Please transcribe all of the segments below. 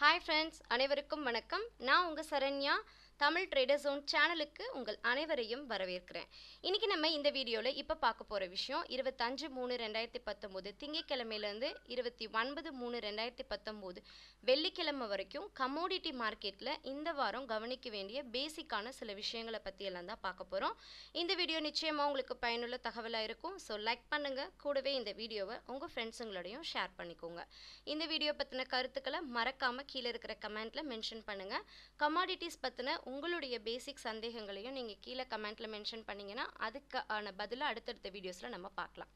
Hi friends அனைவருக்கும் வணக்கம். நான் உங்கள் சரண்யா. தமிழ் ட்ரேடர் ஜோன் சேனலுக்கு உங்கள் அனைவரையும் வரவேற்கிறேன். இன்றைக்கி நம்ம இந்த வீடியோவில் இப்போ பார்க்க போகிற விஷயம் இருபத்தஞ்சு மூணு ரெண்டாயிரத்தி பத்தொம்போது திங்கக்கிழமையிலேருந்து இருபத்தி ஒன்பது மூணு ரெண்டாயிரத்தி பத்தொம்போது வெள்ளிக்கிழமை வரைக்கும் கமோடிட்டி மார்க்கெட்டில் இந்த வாரம் கவனிக்க வேண்டிய பேசிக்கான சில விஷயங்களை பற்றியெல்லாம் தான் பார்க்க போகிறோம் இந்த வீடியோ நிச்சயமாக உங்களுக்கு பயனுள்ள தகவலாக இருக்கும். ஸோ லைக் பண்ணுங்கள் கூடவே இந்த வீடியோவை உங்கள் ஃப்ரெண்ட்ஸுங்களோடையும் ஷேர் பண்ணிக்கோங்க. இந்த வீடியோ பற்றின கருத்துக்களை மறக்காமல் கீழே இருக்கிற கமெண்ட்டில் மென்ஷன் பண்ணுங்கள் கமாடிட்டிஸ் பற்றின உங்களுடைய பேசிக் சந்தேகங்களையும் நீங்கள் கீழே கமெண்ட்டில் மென்ஷன் பண்ணிங்கன்னா அதுக்கான பதிலாக அடுத்தடுத்த வீடியோஸில் நம்ம பார்க்கலாம்.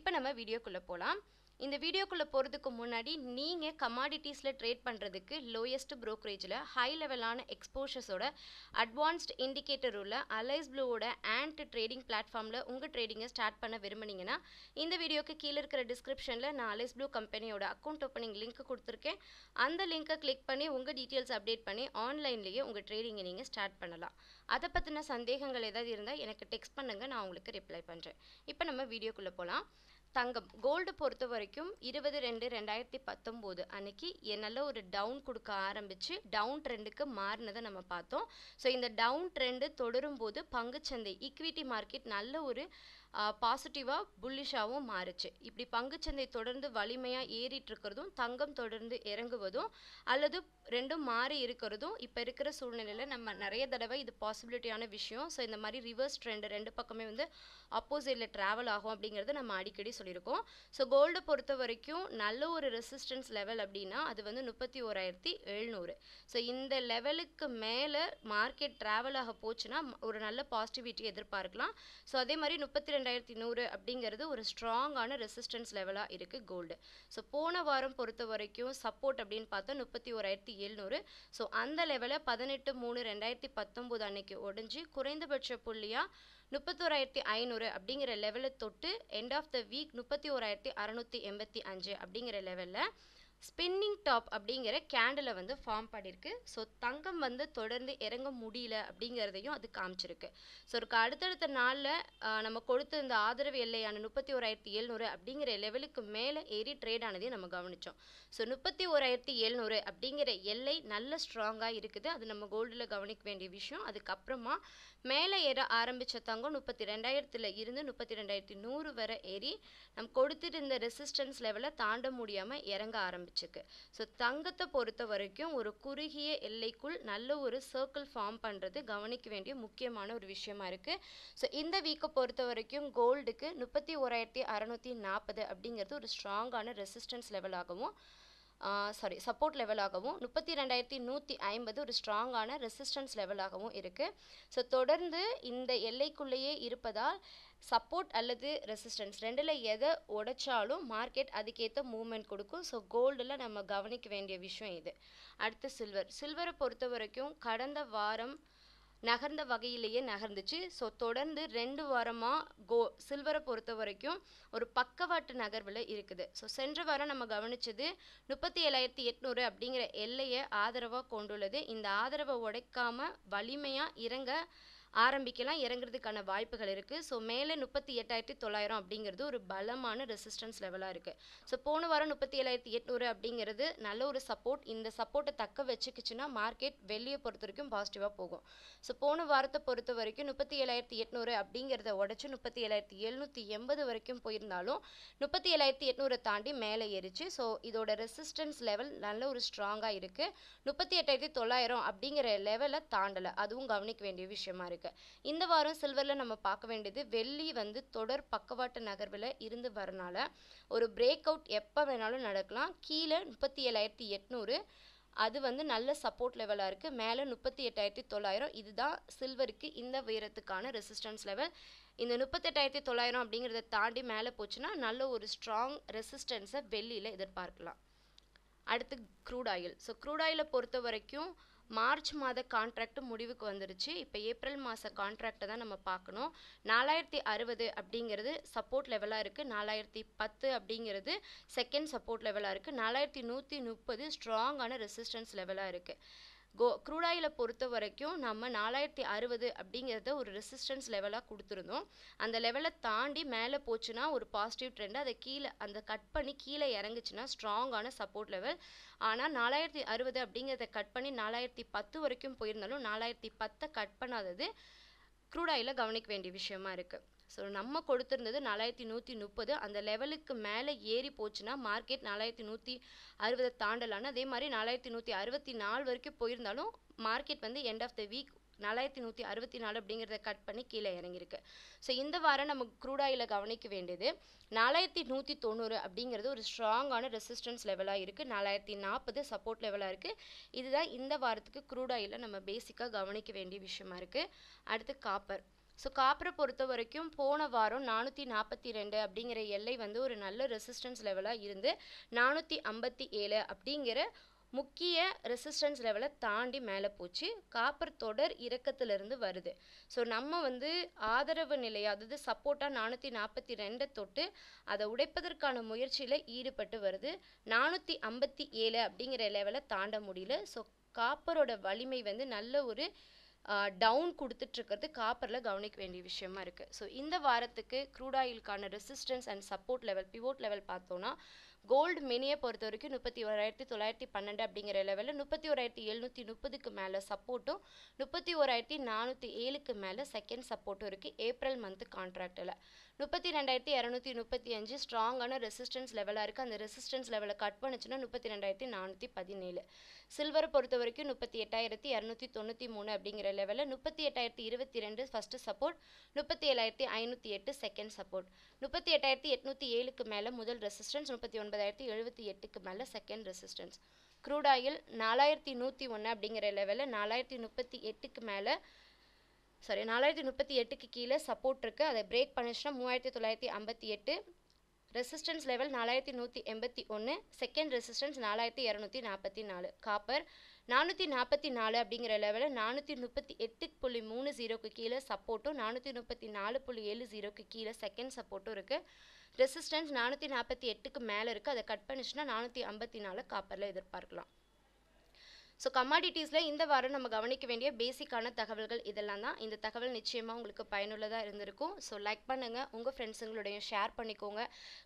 இப்போ நம்ம வீடியோக்குள்ளே போகலாம் இந்த வீடியோக்குள்ளே போகிறதுக்கு முன்னாடி நீங்கள் கமாடிட்டிஸில் ட்ரேட் பண்ணுறதுக்கு லோயஸ்ட் ப்ரோக்கரேஜில் ஹை லெவலான எக்ஸ்போஷர்ஸோட அட்வான்ஸ்ட் இண்டிகேட்டர் உள்ள அலைஸ் ப்ளூவோட ஆண்ட் ட்ரேடிங் பிளாட்ஃபார்மில் உங்கள் ட்ரேடிங்கை ஸ்டார்ட் பண்ண விரும்புனீங்கன்னா இந்த வீடியோக்கு கீழே இருக்கிற டிஸ்கிரிப்ஷனில் நான் அலைஸ் ப்ளூ கம்பெனியோட அக்கௌண்ட் ஓப்பனிங் லிங்க் கொடுத்துருக்கேன். அந்த லிங்க்கை கிளிக் பண்ணி உங்கள் டீட்டெயில்ஸ் அப்டேட் பண்ணி ஆன்லைன்லேயே உங்கள் ட்ரேடிங்கை நீங்கள் ஸ்டார்ட் பண்ணலாம். அதை பற்றின சந்தேகங்கள் ஏதாவது இருந்தால் எனக்கு டெக்ஸ்ட் பண்ணுங்கள் நான் உங்களுக்கு ரிப்ளை பண்ணுறேன் இப்போ நம்ம வீடியோக்குள்ளே போகலாம் தங்கம். கோல்டு பொறுத்த வரைக்கும் இருபது ரெண்டு ரெண்டாயிரத்தி பத்தொம்போது அன்னைக்கு நல்ல ஒரு டவுன் கொடுக்க ஆரம்பித்து டவுன் ட்ரெண்டுக்கு மாறினதை நம்ம பார்த்தோம். ஸோ இந்த டவுன் ட்ரெண்டு தொடரும் போது பங்குச்சந்தை ஈக்விட்டி மார்க்கெட் நல்ல ஒரு பாசிட்டிவாக புல்லிஷாகவும் மாறுச்சு. இப்படி பங்குச்சந்தை தொடர்ந்து வலிமையாக ஏறிட்டு இருக்கிறதும் தங்கம் தொடர்ந்து இறங்குவதும் அல்லது ரெண்டும் மாறி இருக்கிறதும் இப்போ இருக்கிற சூழ்நிலையில் நம்ம நிறைய தடவை இது பாசிபிலிட்டியான விஷயம். ஸோ இந்த மாதிரி ரிவர்ஸ் ட்ரெண்ட் ரெண்டு பக்கமே வந்து ஆப்போசிட்டில் ட்ராவல் ஆகும் அப்படிங்கிறத நம்ம அடிக்கடி சொல்லியிருக்கோம். ஸோ கோல்டை பொறுத்த வரைக்கும் நல்ல ஒரு ரெசிஸ்டன்ஸ் லெவல் அப்படின்னா அது வந்து முப்பத்தி ஓராயிரத்தி எழுநூறு. ஸோ இந்த லெவலுக்கு மேலே மார்க்கெட் ட்ராவல் ஆக போச்சுன்னா ஒரு நல்ல பாசிட்டிவிட்டி எதிர்பார்க்கலாம். ஸோ அதே மாதிரி முப்பத்தி ரெண்டாயிரத்தி நூறு அப்படிங்கிறது ஒரு ஸ்ட்ராங்கான ரெசிஸ்டன்ஸ் லெவலாக இருக்குது கோல்டு. ஸோ போன வாரம் பொறுத்த வரைக்கும் சப்போர்ட் அப்படின்னு பார்த்தா முப்பத்தி ஓராயிரத்தி எழுநூறு. ஸோ அந்த லெவலில் பதினெட்டு மூணு ரெண்டாயிரத்தி பத்தொம்போது அன்னைக்கு உடஞ்சி குறைந்தபட்ச புள்ளியாக முப்பத்தோராயிரத்தி ஐநூறு அப்படிங்கிற லெவலை தொட்டு எண்ட் ஆஃப் த வீக் முப்பத்தி ஓராயிரத்தி அறநூற்றி எண்பத்தி அஞ்சு அப்படிங்கிற லெவலில் ஸ்பின்னிங் டாப் அப்படிங்கிற கேண்டிலை வந்து ஃபார்ம் பண்ணியிருக்கு ஸோ தங்கம் வந்து தொடர்ந்து இறங்க முடியல அப்படிங்கிறதையும் அது காமிச்சிருக்கு. ஸோ ஒரு அடுத்தடுத்த நாளில் நம்ம கொடுத்த இந்த ஆதரவு எல்லையான முப்பத்தி ஓராயிரத்தி எழுநூறு அப்படிங்கிற லெவலுக்கு மேலே ஏறி ட்ரேட் ஆனதையும் நம்ம கவனித்தோம் ஸோ முப்பத்தி ஓராயிரத்தி எழுநூறு அப்படிங்கிற எல்லை நல்ல ஸ்ட்ராங்காக இருக்குது. அது நம்ம கோல்டில் கவனிக்க வேண்டிய விஷயம். அதுக்கப்புறமா மேலே ஏற ஆரம்பித்த தங்கம் முப்பத்தி ரெண்டாயிரத்தில் இருந்து முப்பத்தி ரெண்டாயிரத்தி நூறு வரை ஏறி நம்ம கொடுத்துருந்த ரெசிஸ்டன்ஸ் லெவலை தாண்ட முடியாமல் இறங்க ஆரம்பிச்சுக்கு ஸோ தங்கத்தை பொறுத்த வரைக்கும் ஒரு குறுகிய எல்லைக்குள் நல்ல ஒரு சர்க்கிள் ஃபார்ம் பண்ணுறது கவனிக்க வேண்டிய முக்கியமான ஒரு விஷயமா இருக்குது ஸோ இந்த வீக்கை பொறுத்த வரைக்கும் கோல்டுக்கு முப்பத்தி ஓராயிரத்தி அறநூற்றி நாற்பது அப்படிங்கிறது ஒரு ஸ்ட்ராங்கான ரெசிஸ்டன்ஸ் லெவலாகவும் சாரி சப்போர்ட் லெவலாகவும் முப்பத்தி ரெண்டாயிரத்தி நூற்றி ஐம்பது ஒரு ஸ்ட்ராங்கான ரெசிஸ்டன்ஸ் லெவலாகவும் இருக்குது ஸோ தொடர்ந்து இந்த எல்லைக்குள்ளேயே இருப்பதால் சப்போர்ட் அல்லது ரெசிஸ்டன்ஸ் ரெண்டில் எதை உடைச்சாலும் மார்க்கெட் அதுக்கேற்ற மூவ்மெண்ட் கொடுக்கும். ஸோ கோல்டில் நம்ம கவனிக்க வேண்டிய விஷயம் இது. அடுத்து சில்வர் சில்வரை பொறுத்த வரைக்கும் கடந்த வாரம் நகர்ந்த வகையிலேயே நகர்ந்துச்சு. ஸோ தொடர்ந்து ரெண்டு வாரமாக கோ சில்வரை பொறுத்த வரைக்கும் ஒரு பக்கவாட்டு நகர்வில் இருக்குது. ஸோ சென்ற வாரம் நம்ம கவனித்தது முப்பத்தி ஏழாயிரத்தி எட்நூறு அப்படிங்கிற எல்லையை ஆதரவாக கொண்டுள்ளது. இந்த ஆதரவை உடைக்காமல் வலிமையாக இறங்க ஆரம்பிக்கலாம் இறங்குறதுக்கான வாய்ப்புகள் இருக்குது ஸோ மேலே முப்பத்தி எட்டாயிரத்தி தொள்ளாயிரம் அப்படிங்கிறது ஒரு பலமான ரெசிஸ்டன்ஸ் லெவலாக இருக்குது ஸோ போன வாரம் முப்பத்தி ஏழாயிரத்தி எட்நூறு அப்படிங்கிறது நல்ல ஒரு சப்போர்ட் இந்த சப்போர்ட்டை தக்க வச்சுக்கிச்சுன்னா மார்க்கெட் வெளியே பொறுத்த வரைக்கும் பாசிட்டிவாக போகும். ஸோ போன வாரத்தை பொறுத்த வரைக்கும் முப்பத்தி ஏழாயிரத்தி எட்நூறு அப்படிங்கிறத உடச்சி முப்பத்தி ஏழாயிரத்தி எழுநூற்றி எண்பது வரைக்கும் போயிருந்தாலும் முப்பத்தி ஏழாயிரத்தி எட்நூறை தாண்டி மேலே ஏறிச்சு. ஸோ இதோட ரெசிஸ்டன்ஸ் லெவல் நல்ல ஒரு ஸ்ட்ராங்காக இருக்குது முப்பத்தி எட்டாயிரத்தி தொள்ளாயிரம் அப்படிங்கிற லெவலை தாண்டலை. அதுவும் கவனிக்க வேண்டிய விஷயமா இருக்குது இருக்கு. இந்த வாரம் சில்வரில் நம்ம பார்க்க வேண்டியது வெள்ளி வந்து தொடர் பக்கவாட்டு நகர்வில் இருந்து வரனால ஒரு பிரேக் அவுட் எப்போ வேணாலும் நடக்கலாம். கீழே முப்பத்தி ஏழாயிரத்தி எட்நூறு. அது வந்து நல்ல சப்போர்ட் லெவலாக இருக்குது மேலே முப்பத்தி எட்டாயிரத்தி தொள்ளாயிரம். இதுதான் சில்வருக்கு இந்த உயரத்துக்கான ரெசிஸ்டன்ஸ் லெவல் இந்த முப்பத்தெட்டாயிரத்தி தொள்ளாயிரம் அப்படிங்கிறத தாண்டி மேலே போச்சுன்னா நல்ல ஒரு ஸ்ட்ராங் ரெசிஸ்டன்ஸை வெள்ளியில் எதிர்பார்க்கலாம். அடுத்து க்ரூட் ஆயில் ஸோ க்ரூட் ஆயிலை பொறுத்த வரைக்கும் மார்ச் மாத கான்ட்ராக்ட் முடிவுக்கு வந்துருச்சு. இப்போ ஏப்ரல் மாத கான்ட்ராக்டை தான் நம்ம பார்க்கணும். நாலாயிரத்தி அறுபது அப்படிங்கிறது சப்போர்ட் லெவலாக இருக்குது நாலாயிரத்தி பத்து அப்படிங்கிறது செகண்ட் சப்போர்ட் லெவலாக இருக்குது நாலாயிரத்தி நூற்றி முப்பது ஸ்ட்ராங்கான ரெசிஸ்டன்ஸ் லெவலாக இருக்குது கோ க்ரூட் ஆயிலை பொறுத்த வரைக்கும் நம்ம நாலாயிரத்தி அறுபது அப்படிங்கிறத ஒரு ரெசிஸ்டன்ஸ் லெவலாக கொடுத்துருந்தோம். அந்த லெவலை தாண்டி மேலே போச்சுன்னா ஒரு பாசிட்டிவ் ட்ரெண்ட் அதை கீழே அந்த கட் பண்ணி கீழே இறங்குச்சுன்னா ஸ்ட்ராங்கான சப்போர்ட் லெவல் ஆனால் நாலாயிரத்தி அறுபது அப்படிங்கிறத கட் பண்ணி நாலாயிரத்தி பத்து வரைக்கும் போயிருந்தாலும் நாலாயிரத்தி பத்தை கட் பண்ணாதது க்ரூட் ஆயிலை கவனிக்க வேண்டிய விஷயமா இருக்குது ஸோ நம்ம கொடுத்துருந்தது நாலாயிரத்தி நூற்றி முப்பது. அந்த லெவலுக்கு மேலே ஏறி போச்சுன்னா மார்க்கெட் நாலாயிரத்தி நூற்றி அறுபதை தாண்டலான்னு. அதே மாதிரி நாலாயிரத்தி நூற்றி அறுபத்தி நாலு வரைக்கும் போயிருந்தாலும் மார்க்கெட் வந்து எண்ட் ஆஃப் த வீக் நாலாயிரத்தி நூற்றி அறுபத்தி நாலு அப்படிங்கிறத கட் பண்ணி கீழே இறங்கியிருக்கு. ஸோ இந்த வாரம் நம்ம க்ரூடாயில் கவனிக்க வேண்டியது நாலாயிரத்தி நூற்றி தொண்ணூறு அப்படிங்கிறது ஒரு ஸ்ட்ராங்கான ரெசிஸ்டன்ஸ் லெவலாக இருக்குது நாலாயிரத்தி நாற்பது சப்போர்ட் லெவலாக இருக்குது இதுதான் இந்த வாரத்துக்கு க்ரூட் நம்ம பேசிக்காக கவனிக்க வேண்டிய விஷயமா இருக்குது அடுத்து காப்பர் ஸோ காப்பரை பொறுத்த வரைக்கும் போன வாரம் நானூற்றி நாற்பத்தி ரெண்டு அப்படிங்கிற எல்லை வந்து ஒரு நல்ல ரெசிஸ்டன்ஸ் லெவலாக இருந்து நானூற்றி ஐம்பத்தி ஏழு அப்படிங்கிற முக்கிய ரெசிஸ்டன்ஸ் லெவலை தாண்டி மேலே போச்சு. காப்பர் தொடர் இறக்கத்திலிருந்து வருது. ஸோ நம்ம வந்து ஆதரவு நிலை அதாவது சப்போர்ட்டாக நானூற்றி நாற்பத்தி ரெண்டை தொட்டு அதை உடைப்பதற்கான முயற்சியில் ஈடுபட்டு வருது. நானூற்றி ஐம்பத்தி ஏழு அப்படிங்கிற லெவலை தாண்ட முடியல. ஸோ காப்பரோட வலிமை வந்து நல்ல ஒரு டவுன் கொடுத்துட்ருக்கிறது காப்பரில் கவனிக்க வேண்டிய விஷயமா இருக்குது ஸோ இந்த வாரத்துக்கு crude ஆயிலுக்கான resistance and support level pivot level பார்த்தோன்னா கோல்டு மினியை பொறுத்த வரைக்கும் முப்பத்தி ஓராயிரத்தி தொள்ளாயிரத்தி பன்னெண்டு அப்படிங்கிற லெவலில் முப்பத்தி ஓராயிரத்தி எழுநூற்றி முப்பதுக்கு மேலே சப்போர்ட்டும் முப்பத்தி ஓராயிரத்தி நானூற்றி ஏழுக்கு மேலே செகண்ட் சப்போர்ட்டும் இருக்குது ஏப்ரல் மந்த்து கான்ட்ராக்டில் முப்பத்தி ரெண்டாயிரத்தி இரநூத்தி முப்பத்தி அஞ்சு ஸ்ட்ராங்கான ரெசிஸ்டன்ஸ் லெவலாக இருக்குது அந்த ரெசிஸ்டன்ஸ் லெவலை கட் பண்ணுச்சுன்னா முப்பத்தி ரெண்டாயிரத்தி நானூற்றி பதினேழு. சில்வரை பொறுத்த வரைக்கும் முப்பத்தி எட்டாயிரத்தி இரநூத்தி தொண்ணூற்றி மூணு அப்படிங்கிற லெவலில் முப்பத்தி எட்டாயிரத்தி இருபத்தி ரெண்டு ஃபஸ்ட்டு சப்போர்ட் முப்பத்தி ஏழாயிரத்தி ஐநூற்றி எட்டு செகண்ட் சப்போர்ட் முப்பத்தி எட்டாயிரத்தி எட்நூற்றி ஏழுக்கு மேலே முதல் ரெசிஸ்டன்ஸ் முப்பத்தி ஒன்பதாயிரத்தி எழுபத்தி எட்டுக்கு மேலே செகண்ட் ரெசிஸ்டன்ஸ் க்ரூட் ஆயில் நாலாயிரத்தி நூற்றி ஒன்று அப்படிங்கிற லெவலில் நாலாயிரத்தி முப்பத்தி எட்டுக்கு மேலே சாரி நாலாயிரத்தி முப்பத்தி எட்டுக்கு கீழே சப்போர்ட் இருக்குது அதை பிரேக் பண்ணிச்சுன்னா மூவாயிரத்தி தொள்ளாயிரத்தி ஐம்பத்தி எட்டு ரெசிஸ்டன்ஸ் லெவல் நாலாயிரத்தி நூற்றி எண்பத்தி ஒன்று செகண்ட் ரெசிஸ்டன்ஸ் நாலாயிரத்தி இரநூத்தி நாற்பத்தி நாலு. காப்பர் நானூற்றி நாற்பத்தி நாலு அப்படிங்கிற லெவலில் நானூற்றி முப்பத்தி எட்டு புள்ளி மூணு ஜீரோக்கு கீழே சப்போர்ட்டும் நானூற்றி முப்பத்தி நாலு புள்ளி ஏழு ஜீரோக்கு கீழே செகண்ட் சப்போர்ட்டும் இருக்குது ரெசிஸ்டன்ஸ் நானூற்றி நாற்பத்தி எட்டுக்கு மேலே இருக்குது அதை கட் பண்ணிச்சுன்னா நானூற்றி ஐம்பத்தி நாலு காப்பரில் எதிர்பார்க்கலாம். ஸோ கமாடிட்டிஸில் இந்த வாரம் நம்ம கவனிக்க வேண்டிய பேசிக்கான தகவல்கள் இதெல்லாம் தான். இந்த தகவல் நிச்சயமாக உங்களுக்கு பயனுள்ளதாக இருந்திருக்கும். ஸோ லைக் பண்ணுங்கள் உங்கள் ஃப்ரெண்ட்ஸுங்களோடையும் ஷேர் பண்ணிக்கோங்க.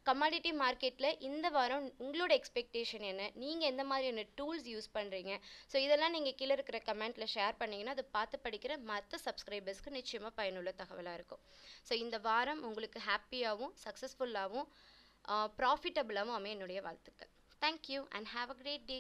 கமாடிட்டி மார்க்கெட்டில் இந்த வாரம் உங்களோட எக்ஸ்பெக்டேஷன் என்ன? நீங்கள் எந்த மாதிரியான டூல்ஸ் யூஸ் பண்ணுறீங்க ஸோ இதெல்லாம் நீங்கள் கீழே இருக்கிற கமெண்ட்டில் ஷேர் பண்ணிங்கன்னா அதை பார்த்து படிக்கிற மற்ற சப்ஸ்கிரைபர்ஸ்க்கு நிச்சயமாக பயனுள்ள தகவலாக இருக்கும். ஸோ இந்த வாரம் உங்களுக்கு ஹாப்பியாகவும் சக்ஸஸ்ஃபுல்லாகவும் ப்ராஃபிட்டபுளாகவும் அமைய என்னுடைய வாழ்த்துக்கள். Thank you and have a great day